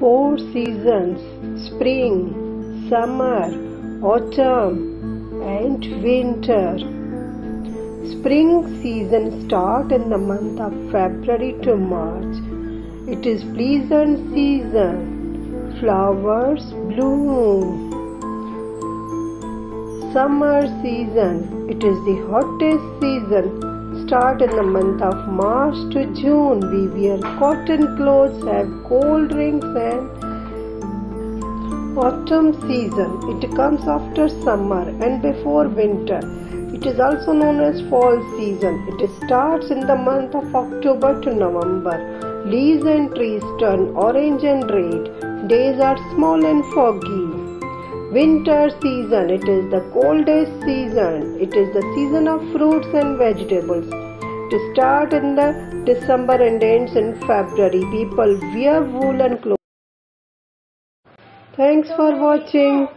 Four seasons spring, summer, autumn, and winter. Spring season start in the month of February to March. It is pleasant season. Flowers bloom. Summer season. It is the hottest season. Start in the month of March to June. We wear cotton clothes, have cold drinks, and autumn season. It comes after summer and before winter. It is also known as fall season. It starts in the month of October to November. Leaves and trees turn orange and red. Days are small and foggy. Winter season. It is the coldest season. It is the season of fruits and vegetables. To start in the December and ends in February. People wear woolen clothes. Thanks for watching.